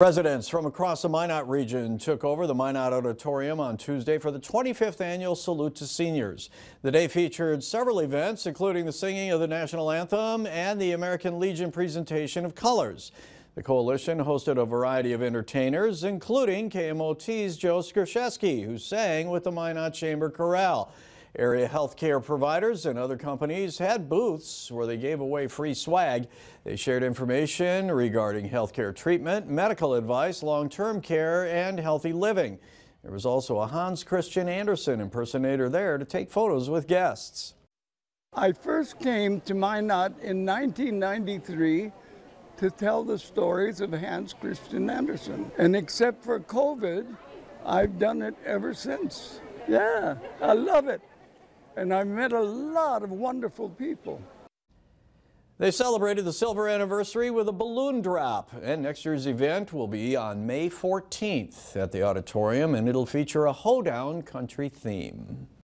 Residents from across the Minot region took over the Minot Auditorium on Tuesday for the 25th annual Salute to Seniors. The day featured several events, including the singing of the national anthem and the American Legion presentation of colors. The coalition hosted a variety of entertainers, including KMOT's Joe Skrzycki, who sang with the Minot Chamber Chorale. Area healthcare providers and other companies had booths where they gave away free swag. They shared information regarding healthcare treatment, medical advice, long-term care, and healthy living. There was also a Hans Christian Andersen impersonator there to take photos with guests. I first came to Minot in 1993 to tell the stories of Hans Christian Andersen. And except for COVID, I've done it ever since. Yeah, I love it and I met a lot of wonderful people. They celebrated the silver anniversary with a balloon drop, and next year's event will be on May 14th at the auditorium, and it'll feature a hoedown country theme.